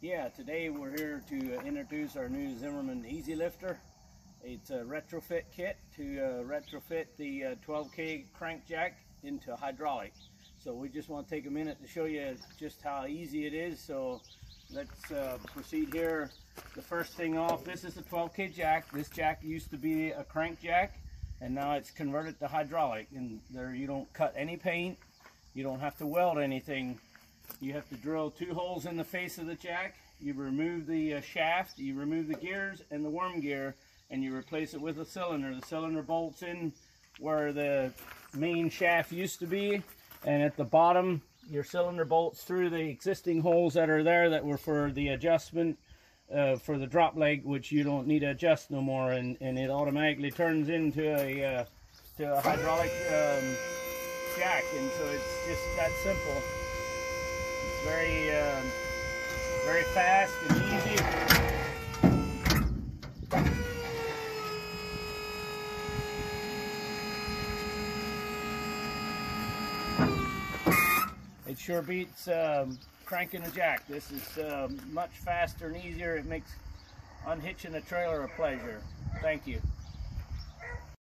Yeah, today we're here to introduce our new Zimmerman EZ Lifter. It's a retrofit kit to uh, retrofit the uh, 12K crankjack into hydraulic. So we just want to take a minute to show you just how easy it is. So let's uh, proceed here. The first thing off, this is a 12K jack. This jack used to be a crank jack and now it's converted to hydraulic. And there you don't cut any paint, you don't have to weld anything you have to drill two holes in the face of the jack. You remove the uh, shaft, you remove the gears and the worm gear, and you replace it with a cylinder. The cylinder bolts in where the main shaft used to be, and at the bottom, your cylinder bolts through the existing holes that are there that were for the adjustment uh, for the drop leg, which you don't need to adjust no more, and, and it automatically turns into a, uh, to a hydraulic um, jack, and so it's just that simple. It's very, uh, very fast and easy. It sure beats um, cranking a jack. This is uh, much faster and easier. It makes unhitching a trailer a pleasure. Thank you.